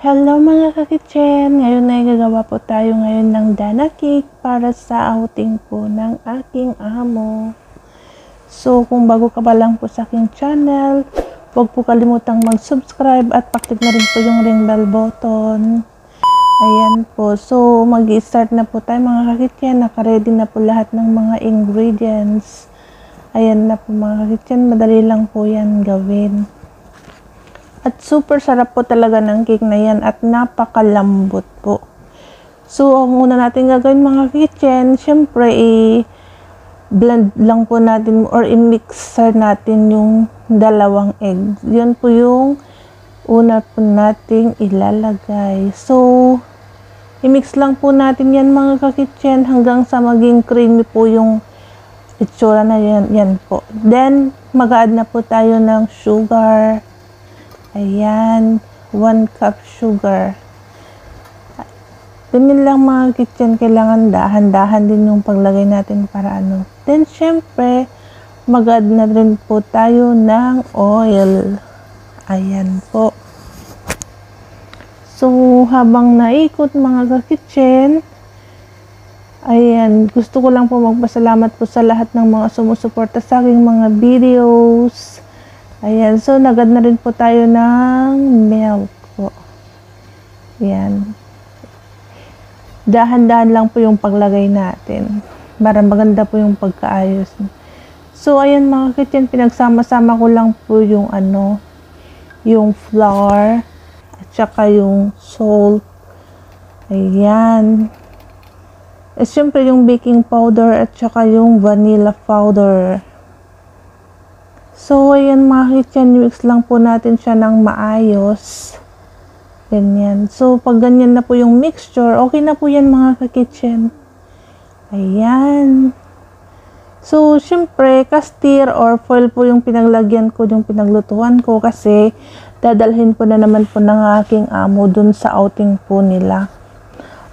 Hello mga kakitchen! Ngayon ay gagawa po tayo ngayon ng dana cake para sa outing po ng aking amo. So kung bago ka pa lang po sa aking channel, huwag po kalimutang mag-subscribe at paklik na rin po yung ring bell button. Ayan po. So mag start na po tayo mga kakitchen. Nakaready na po lahat ng mga ingredients. Ayan na po mga kakitchen. Madali lang po yan gawin. At super sarap po talaga ng cake na yan at napakalambot po. So, ang una natin gagawin mga kitchen, syempre, i-blend lang po natin or i-mixer natin yung dalawang egg. Yun po yung una po nating ilalagay. So, i-mix lang po natin yan mga kakitchen hanggang sa maging creamy po yung itsura na yan, yan po. Then, mag-add na po tayo ng sugar, Ayan, 1 cup sugar. Ganyan lang mga kitchen, kailangan dahan-dahan din yung paglagay natin para ano. Then, syempre, mag-add na rin po tayo ng oil. Ayan po. So, habang naikot mga ka-kitchen, ayan, gusto ko lang po magpasalamat po sa lahat ng mga sumusuporta sa aking mga videos. Ayan, so nagad na rin po tayo ng milk po. Ayan. Dahan-dahan lang po yung paglagay natin para maganda po yung pagkaayos. So, ayan mga kitchen, pinagsama-sama ko lang po yung ano, yung flour at saka yung salt. Ayan. Eh, syempre yung baking powder at saka yung vanilla powder. So, ayan mga kitchen, mix lang po natin siya ng maayos. Ganyan. So, pag ganyan na po yung mixture, okay na po yan mga ka-kitchen. Ayan. So, syempre, castir or foil po yung pinaglagyan ko, yung pinaglutuan ko kasi dadalhin po na naman po ng aking amo dun sa outing po nila.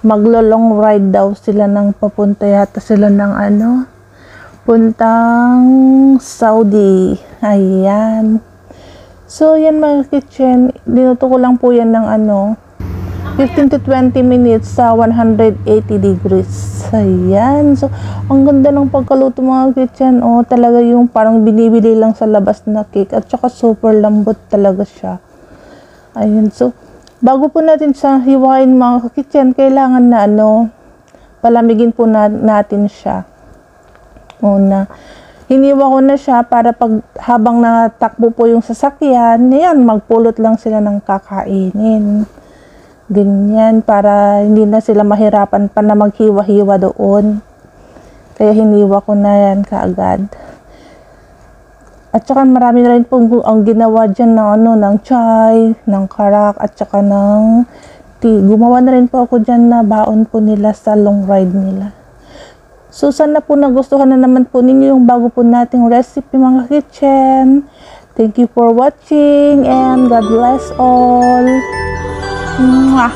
Maglo-long ride daw sila ng papunta yata sila ng ano, puntang Saudi. Ayan. So, yan mga kitchen. Dinuto ko lang po yan ng ano, 15 to 20 minutes sa 180 degrees. Ayan. So, ang ganda ng pagkaluto mga kitchen. Oh, talaga yung parang binibili lang sa labas na cake. At saka super lambot talaga siya. Ayan. So, bago po natin siya hiwain mga kitchen, kailangan na ano, palamigin po na, natin siya muna. Hiniwa ko na siya para pag habang natakbo po yung sasakyan, yan, magpulot lang sila ng kakainin. Ganyan, para hindi na sila mahirapan pa na maghiwa-hiwa doon. Kaya hiniwa ko na yan kaagad. At saka marami na rin po ang ginawa dyan ng, ano, ng chai, ng karak, at saka ng tea. Gumawa na rin po ako dyan na baon po nila sa long ride nila. So, sana po nagustuhan na naman po ninyo yung bago po nating recipe mga kitchen. Thank you for watching and God bless all. Mwah!